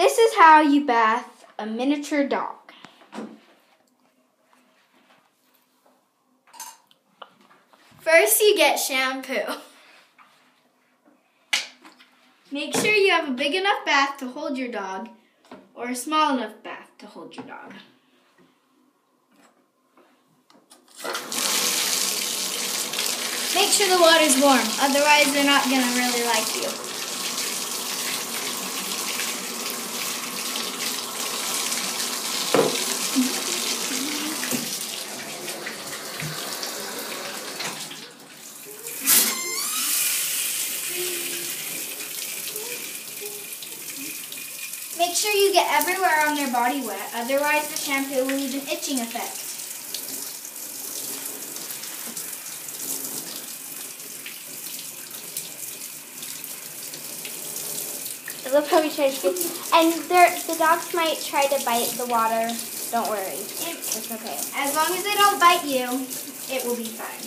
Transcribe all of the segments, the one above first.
This is how you bath a miniature dog. First, you get shampoo. Make sure you have a big enough bath to hold your dog or a small enough bath to hold your dog. Make sure the water's warm, otherwise they're not going to really like you. Sure you get everywhere on their body wet, otherwise the shampoo will leave an itching effect. How we try to and the dogs might try to bite the water. Don't worry, it's okay. As long as they don't bite you, it will be fine.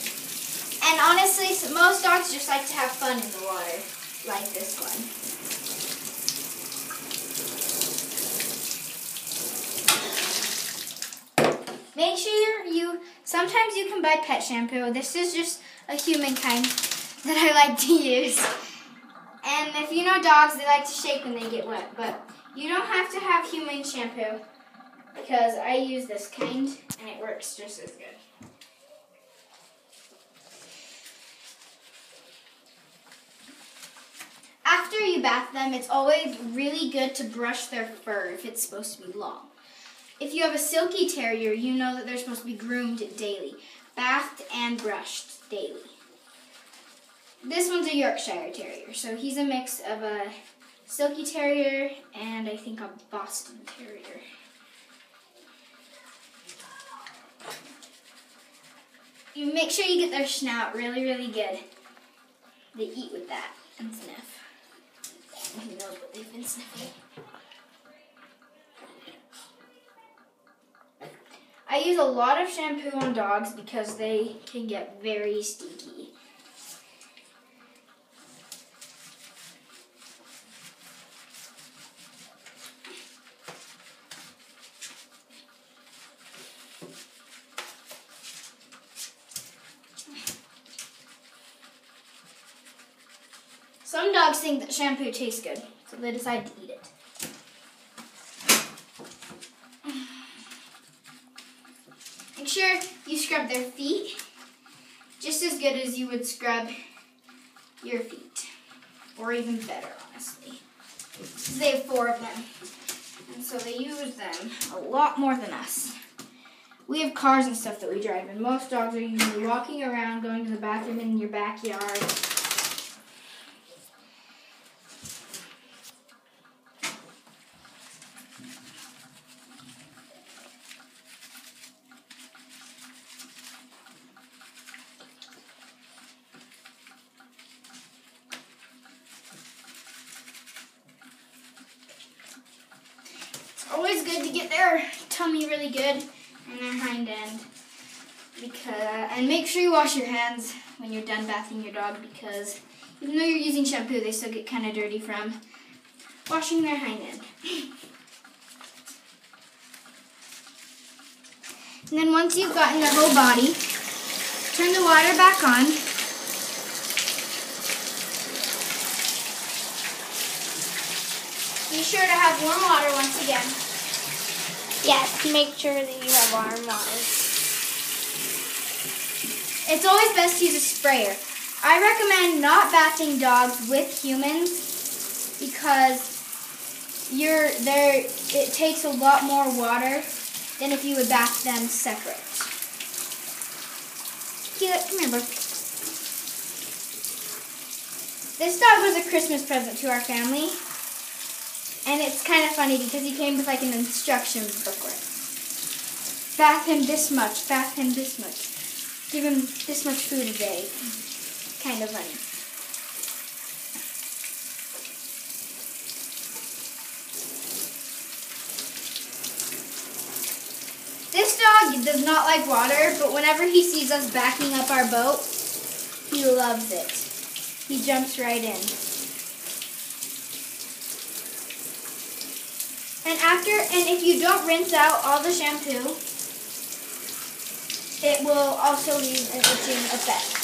And honestly, most dogs just like to have fun in the water, like this one. Make sure you, sometimes you can buy pet shampoo. This is just a human kind that I like to use. And if you know dogs, they like to shake when they get wet, but you don't have to have human shampoo because I use this kind and it works just as good. After you bath them, it's always really good to brush their fur if it's supposed to be long. If you have a silky terrier, you know that they're supposed to be groomed daily, bathed and brushed daily. This one's a Yorkshire Terrier, so he's a mix of a Silky Terrier and I think a Boston Terrier. You make sure you get their snout really, really good. They eat with that and sniff. Who knows what they've been sniffing. I use a lot of shampoo on dogs because they can get very stinky. Some dogs think that shampoo tastes good, so they decide to eat it. Sure you scrub their feet just as good as you would scrub your feet, or even better, honestly. They have four of them, and so they use them a lot more than us. We have cars and stuff that we drive, and most dogs are usually walking around, going to the bathroom in your backyard, always good to get their tummy really good and their hind end. Because and make sure you wash your hands when you're done bathing your dog because even though you're using shampoo, they still get kind of dirty from washing their hind end. and then once you've gotten their whole body, turn the water back on. Be sure to have warm water once again. Yes, make sure that you have warm water. It's always best to use a sprayer. I recommend not bathing dogs with humans because you're there it takes a lot more water than if you would bath them separate. Cute, come here, book. This dog was a Christmas present to our family. And it's kind of funny because he came with like an instruction booklet. Bath him this much, bath him this much. Give him this much food a day. Kind of funny. This dog does not like water, but whenever he sees us backing up our boat, he loves it. He jumps right in. And after, and if you don't rinse out all the shampoo, it will also leave an itching effect.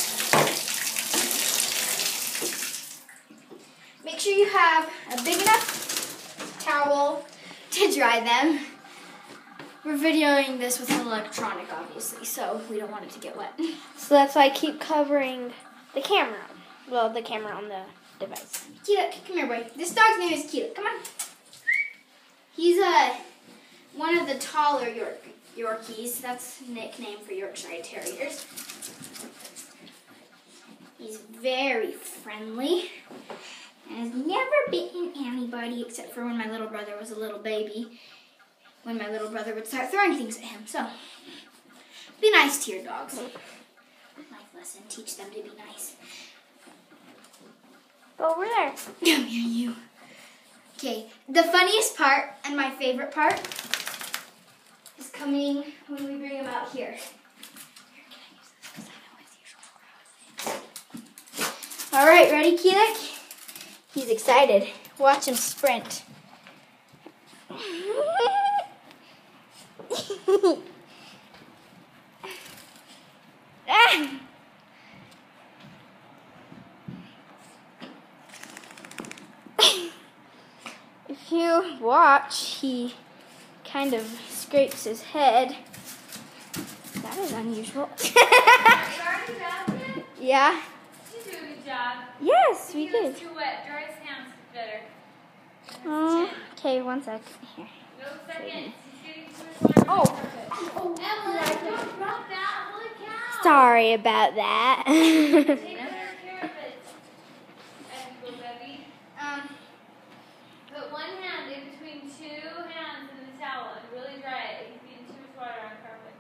Make sure you have a big enough towel to dry them. We're videoing this with an electronic, obviously, so we don't want it to get wet. So that's why I keep covering the camera. Well, the camera on the device. Keelik, come here, boy. This dog's name is Keelik. Come on. He's uh, one of the taller York, Yorkies. That's a nickname for Yorkshire Terriers. He's very friendly and has never bitten anybody except for when my little brother was a little baby. When my little brother would start throwing things at him. So, be nice to your dogs. Life lesson, teach them to be nice. Go over there. Come here, you. Okay, the funniest part and my favorite part is coming when we bring him out here. All right, ready, Keelik? He's excited. Watch him sprint. Ah! If you watch, he kind of scrapes his head. That is unusual. yeah. You do a good job. Yes, we did. too wet. Dry his hands better. Oh, okay, one sec. Here. No seconds. He's getting too much water. Oh. Emily, don't drop that. Holy cow. Sorry about that. Take better care of it. Ethical Debbie. Um, Put one hand in between two hands in the towel and really dry it. He's getting too much water on carpet.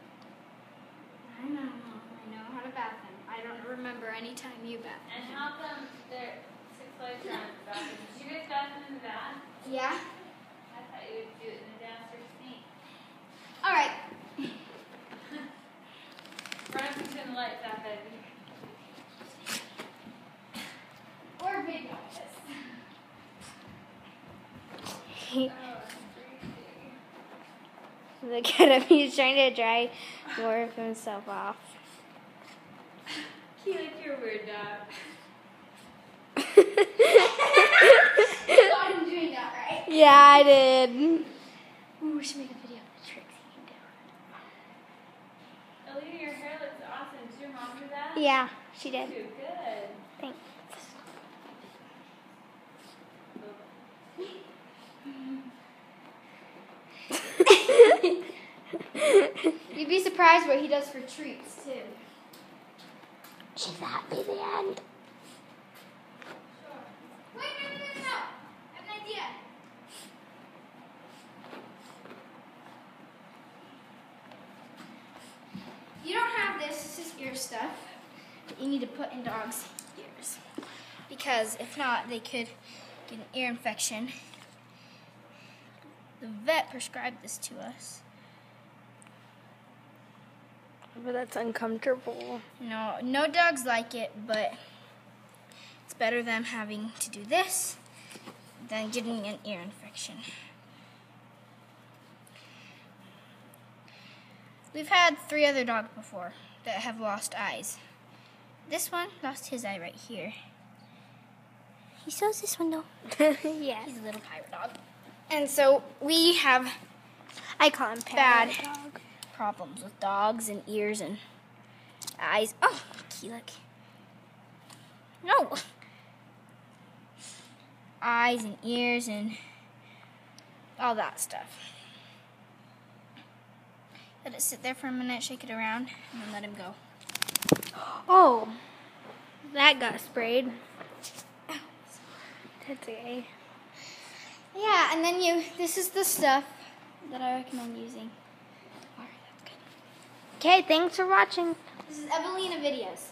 I know, I know how to bath him. I don't remember any time you bath And how come there six lights are on the bathroom? Did you guys bath him in the bath? Yeah. I thought you would do it in the downstairs sink. All right. Run up and turn the lights off, Debbie. Or this. Oh, I'm freezing. Look at him. He's trying to dry more of himself off. Like you're a weird dog. Got him doing that, right? Yeah, I did. Ooh, we should make a video of the tricks he can do. Alina, your hair looks awesome. Did your mom do that? Yeah, she did. Too good. Thanks. You'd be surprised what he does for treats too. She's happy the end. Wait, no, no, no, no! I have an idea. You don't have this. This is ear stuff that you need to put in dogs' ears because if not, they could get an ear infection. The vet prescribed this to us. But that's uncomfortable. No, no dogs like it, but it's better than having to do this than getting an ear infection. We've had three other dogs before that have lost eyes. This one lost his eye right here. He still has this one though. yes. He's a little pirate dog. And so we have I call him Bad. Dog. problems with dogs and ears and eyes. Oh, Keelik. No. Eyes and ears and all that stuff. Let it sit there for a minute, shake it around, and then let him go. Oh, that got sprayed. That's okay. Yeah, and then you, this is the stuff that I recommend using. Alright, that's good. Okay, thanks for watching. This is Evelena Videos.